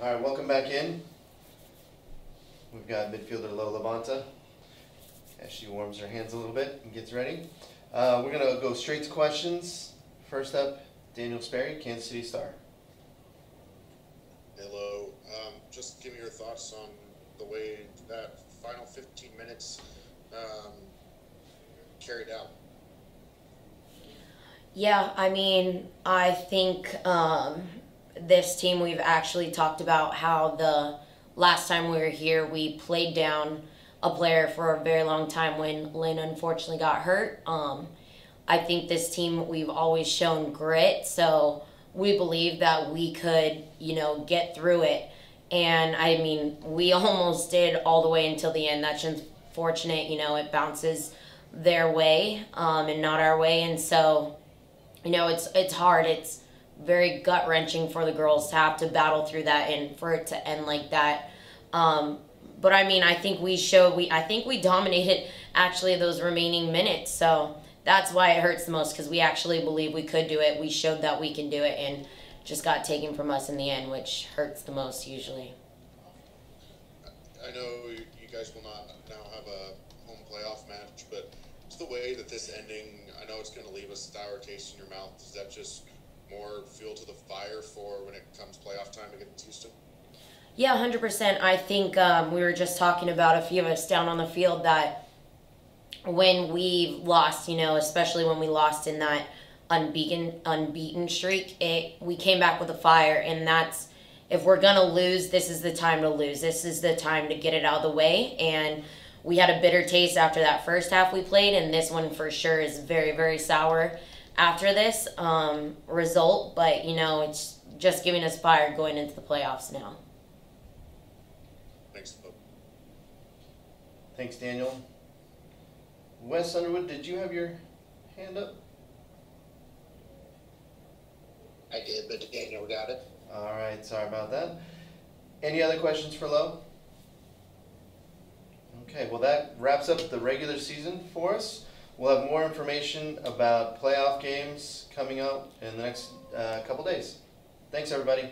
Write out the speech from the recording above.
All right, welcome back in. We've got midfielder Lo LaBonta as she warms her hands a little bit and gets ready. Uh, we're gonna go straight to questions. First up, Daniel Sperry, Kansas City Star. Hello. Um, just give me your thoughts on the way that final 15 minutes um, carried out. Yeah, I mean, I think um, this team, we've actually talked about how the last time we were here, we played down a player for a very long time when Lynn unfortunately got hurt. Um, I think this team, we've always shown grit, so we believe that we could, you know, get through it. And I mean, we almost did all the way until the end. That's unfortunate, you know, it bounces their way um, and not our way. And so, you know, it's it's hard. It's very gut wrenching for the girls to have to battle through that and for it to end like that. Um, but I mean, I think we showed we I think we dominated actually those remaining minutes. So that's why it hurts the most because we actually believe we could do it. We showed that we can do it and just got taken from us in the end, which hurts the most usually. I know you guys will not now have a home playoff match, but it's the way that this ending. I know it's going to leave a sour taste in your mouth. Is that just more fuel to the fire for when it comes playoff time against Houston? Yeah, 100%. I think um, we were just talking about a few of us down on the field that when we lost, you know, especially when we lost in that unbeaten unbeaten streak, it we came back with a fire and that's if we're going to lose, this is the time to lose. This is the time to get it out of the way and we had a bitter taste after that first half we played and this one for sure is very very sour after this um, result, but you know, it's just giving us fire going into the playoffs now. Thanks. Thanks, Daniel. Wes Underwood, did you have your hand up? I did, but Daniel got it. All right, sorry about that. Any other questions for Lo? Okay, well, that wraps up the regular season for us. We'll have more information about playoff games coming up in the next uh, couple days. Thanks, everybody.